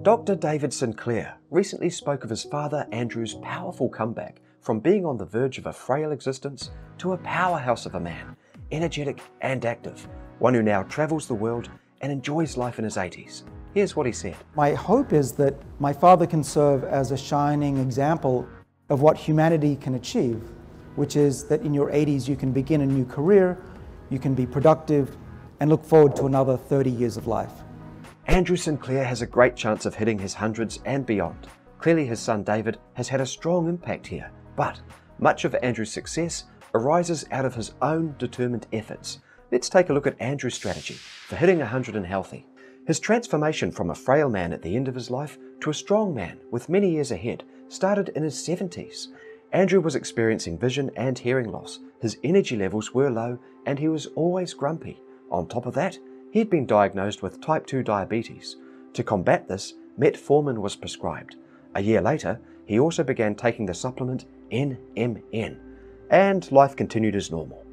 Dr. David Sinclair recently spoke of his father Andrew's powerful comeback from being on the verge of a frail existence to a powerhouse of a man, energetic and active, one who now travels the world and enjoys life in his 80s. Here's what he said My hope is that my father can serve as a shining example of what humanity can achieve, which is that in your 80s you can begin a new career, you can be productive, and look forward to another 30 years of life. Andrew Sinclair has a great chance of hitting his hundreds and beyond. Clearly, his son David has had a strong impact here, but much of Andrew's success arises out of his own determined efforts. Let's take a look at Andrew's strategy for hitting 100 and healthy. His transformation from a frail man at the end of his life to a strong man with many years ahead started in his 70s. Andrew was experiencing vision and hearing loss. His energy levels were low and he was always grumpy. On top of that, he'd been diagnosed with type 2 diabetes. To combat this, metformin was prescribed. A year later, he also began taking the supplement NMN, and life continued as normal.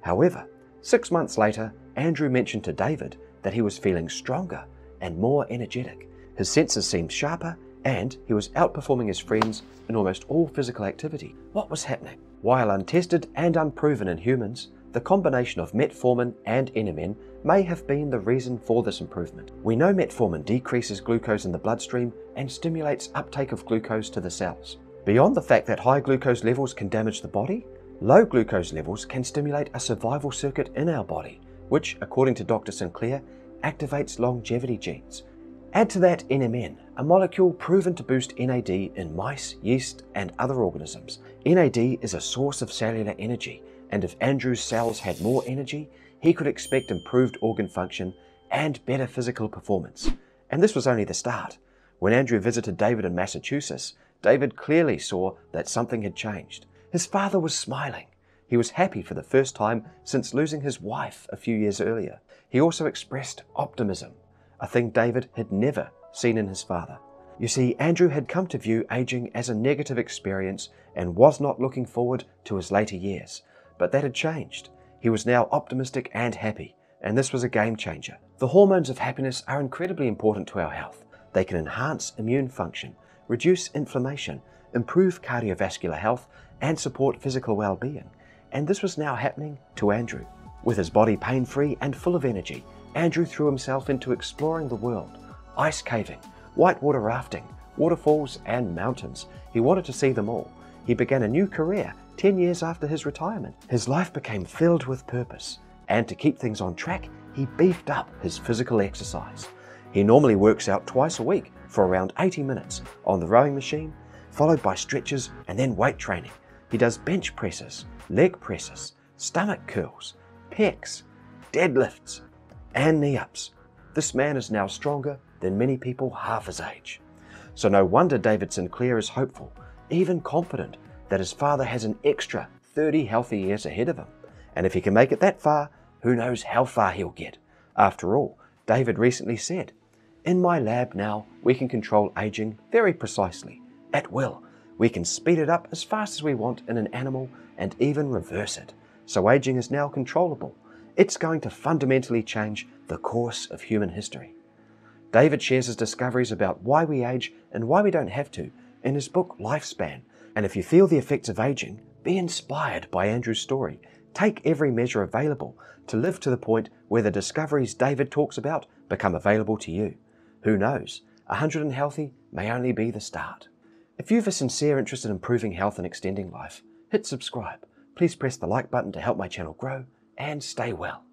However, six months later, Andrew mentioned to David that he was feeling stronger and more energetic. His senses seemed sharper, and he was outperforming his friends in almost all physical activity. What was happening? While untested and unproven in humans, the combination of metformin and NMN may have been the reason for this improvement. We know metformin decreases glucose in the bloodstream and stimulates uptake of glucose to the cells. Beyond the fact that high glucose levels can damage the body, low glucose levels can stimulate a survival circuit in our body, which, according to Dr. Sinclair, activates longevity genes. Add to that NMN, a molecule proven to boost NAD in mice, yeast, and other organisms. NAD is a source of cellular energy and if Andrew's cells had more energy, he could expect improved organ function and better physical performance. And this was only the start. When Andrew visited David in Massachusetts, David clearly saw that something had changed. His father was smiling. He was happy for the first time since losing his wife a few years earlier. He also expressed optimism, a thing David had never seen in his father. You see, Andrew had come to view aging as a negative experience and was not looking forward to his later years. But that had changed. He was now optimistic and happy, and this was a game changer. The hormones of happiness are incredibly important to our health. They can enhance immune function, reduce inflammation, improve cardiovascular health, and support physical well being. And this was now happening to Andrew. With his body pain free and full of energy, Andrew threw himself into exploring the world ice caving, whitewater rafting, waterfalls, and mountains. He wanted to see them all. He began a new career 10 years after his retirement. His life became filled with purpose, and to keep things on track, he beefed up his physical exercise. He normally works out twice a week for around 80 minutes on the rowing machine, followed by stretches and then weight training. He does bench presses, leg presses, stomach curls, pecs, deadlifts, and knee ups. This man is now stronger than many people half his age. So no wonder David Sinclair is hopeful, even confident that his father has an extra 30 healthy years ahead of him. And if he can make it that far, who knows how far he'll get. After all, David recently said, In my lab now, we can control aging very precisely, at will. We can speed it up as fast as we want in an animal and even reverse it. So aging is now controllable. It's going to fundamentally change the course of human history. David shares his discoveries about why we age and why we don't have to in his book Lifespan, and if you feel the effects of aging, be inspired by Andrew's story. Take every measure available to live to the point where the discoveries David talks about become available to you. Who knows? 100 and healthy may only be the start. If you have a sincere interest in improving health and extending life, hit subscribe. Please press the like button to help my channel grow and stay well.